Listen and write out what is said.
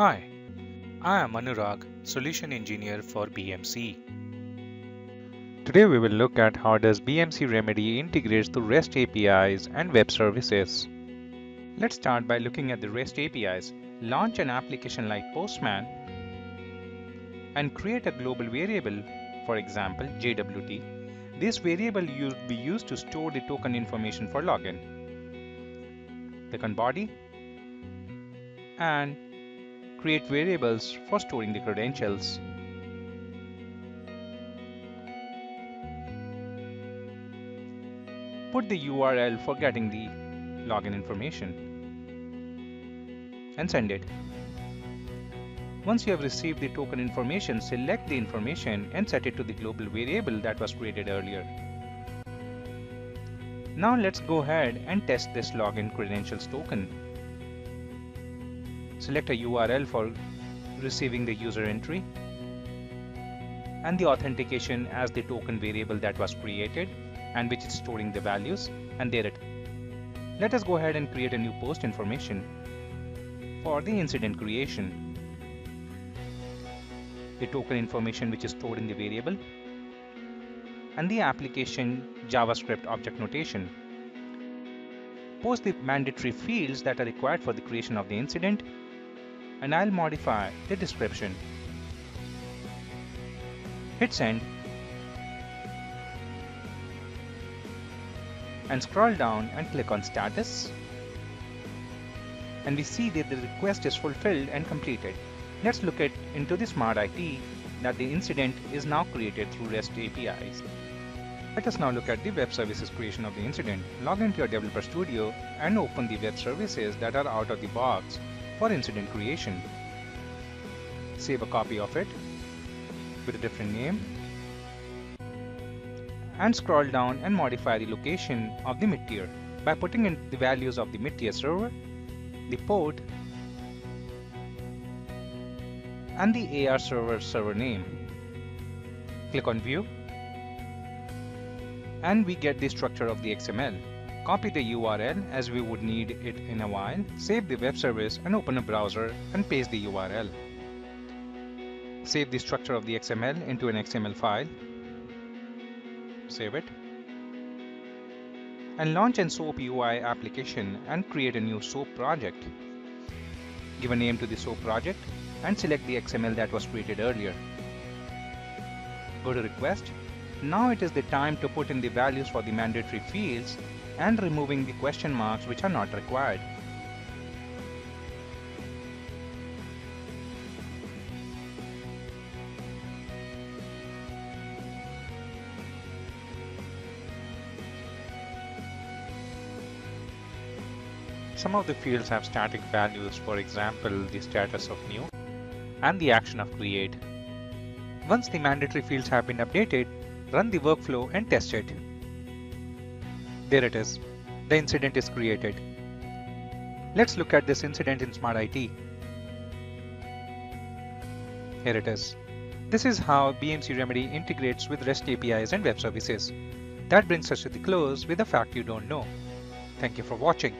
Hi, I am Anurag, Solution Engineer for BMC. Today we will look at how does BMC Remedy integrates to REST APIs and web services. Let's start by looking at the REST APIs. Launch an application like Postman and create a global variable, for example JWT. This variable will be used to store the token information for login. Click on body and create variables for storing the credentials. Put the URL for getting the login information and send it. Once you have received the token information, select the information and set it to the global variable that was created earlier. Now let's go ahead and test this login credentials token. Select a URL for receiving the user entry and the authentication as the token variable that was created and which is storing the values and there it. Let us go ahead and create a new post information for the incident creation. The token information which is stored in the variable and the application JavaScript object notation. Post the mandatory fields that are required for the creation of the incident and I'll modify the description. Hit send and scroll down and click on status and we see that the request is fulfilled and completed. Let's look at into the smart IT that the incident is now created through REST APIs. Let us now look at the web services creation of the incident. Log into your Developer Studio and open the web services that are out of the box for incident creation. Save a copy of it with a different name and scroll down and modify the location of the mid-tier by putting in the values of the mid-tier server, the port, and the AR server server name. Click on view and we get the structure of the XML. Copy the URL as we would need it in a while, save the web service and open a browser and paste the URL. Save the structure of the XML into an XML file. Save it. And launch an SOAP UI application and create a new SOAP project. Give a name to the SOAP project and select the XML that was created earlier. Go to request. Now it is the time to put in the values for the mandatory fields and removing the question marks which are not required. Some of the fields have static values, for example, the status of new and the action of create. Once the mandatory fields have been updated, run the workflow and test it. There it is. The incident is created. Let's look at this incident in Smart IT. Here it is. This is how BMC Remedy integrates with REST APIs and web services. That brings us to the close with a fact you don't know. Thank you for watching.